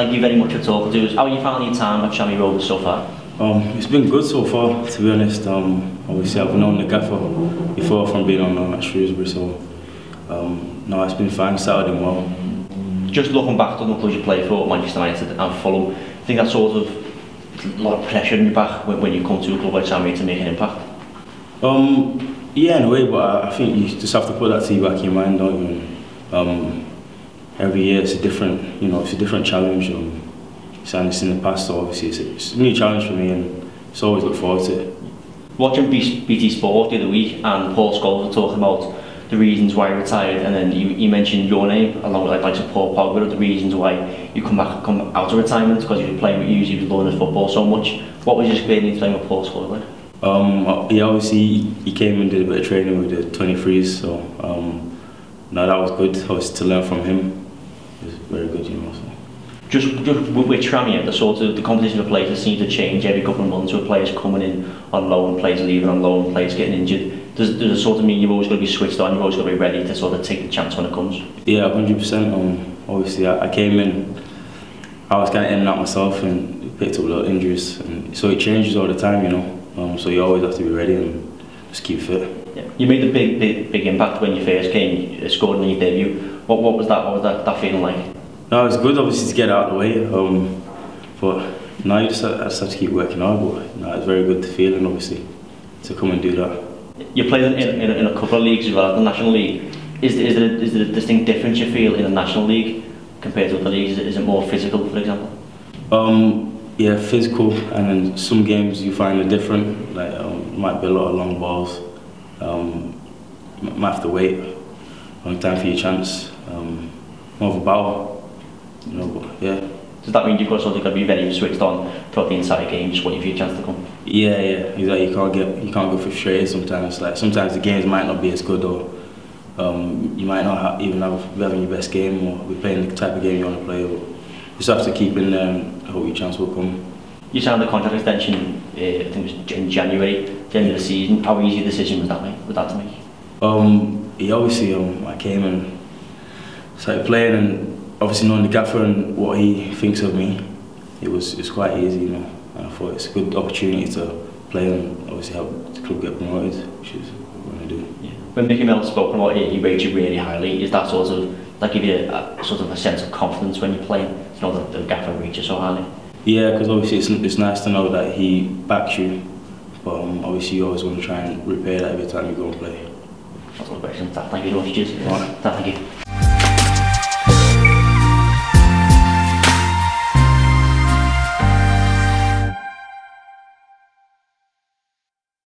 thank you very much for talking to us. How are you finding your time at Shammy Rovers so far? Um, it's been good so far, to be honest. Um, obviously, I've known the gaffer before from being on um, at Shrewsbury, so um, no, it's been fine. Saturday well. Just looking back on the clubs you play for, Manchester United and Fulham, I think that sort of lot of pressure on your back when, when you come to a club like Shammy to make an impact. Um, yeah, in a way, but I, I think you just have to put that to your back in your mind, don't you? Um, every year it's a different, you know, it's a different challenge. Um, it's in the past, so obviously it's a, it's a new challenge for me, and it's always look forward to it. Watching BT Sport the other week, and Paul Scholes talking about the reasons why he retired, and then you, you mentioned your name along with like, like Paul Pogba, the reasons why you come back, come out of retirement because you were playing with you, you were learning football so much. What was your experience playing with Paul Scholes like? Um, he obviously he came and did a bit of training with the 23s, so um, no, that was good. Obviously to learn from him, It's very good university. Just, just with Tramier, the sort of the composition of players seems to change every couple of months with players coming in on loan, players leaving on loan, players getting injured. Does, does it sort of mean you've always got to be switched on, you've always got to be ready to sort of take the chance when it comes? Yeah, 100%. Um, obviously, I, I came in, I was kind of in and out myself and picked up a lot of injuries. And so it changes all the time, you know. Um, so you always have to be ready and just keep fit. Yeah. You made a big, big, big impact when you first came, you scored in your debut. What, what was that? What was that, that feeling like? No, it was good, obviously, to get out of the way. Um, but now you just, I just have to keep working hard. But no, it's very good to feel and obviously to come and do that. You played in, in, in a couple of leagues as well, the National League. Is, is, there, is there a distinct difference you feel in the National League compared to other leagues? Is it, is it more physical, for example? Um, yeah, physical, and then some games you find are different. Like um, might be a lot of long balls. Um, might have to wait a long time for your chance. Um, more of a battle, you know. But yeah. Does that mean you've got something to be very switched on throughout the entire game, just waiting for your chance to come? Yeah, yeah, exactly. You can't get, you can't go frustrated sometimes. Like sometimes the games might not be as good, or um, you might not have, even have be having your best game, or be playing the type of game you want to play. But you just have to keep in there, and hope your chance will come. You signed the contract extension, uh, I think it was in January, the end of the season. How easy a decision was that? Was that to make? Um, yeah, obviously, um, I came and started playing, and obviously knowing the gaffer and what he thinks of me, it was it's quite easy, you know. And I thought it's a good opportunity to play and obviously help the club get promoted, which is what I do. Yeah. When Micky Mellon spoke about it, he rated you really highly. Is that sort of that give you a, sort of a sense of confidence when you're playing? To know that the gaffer rates you so highly. Yeah, because obviously it's, it's nice to know that he backs you, but um, obviously you always want to try and repair that every time you go and play. That's all the questions. Thank you very much. Cheers. Right. Thank you.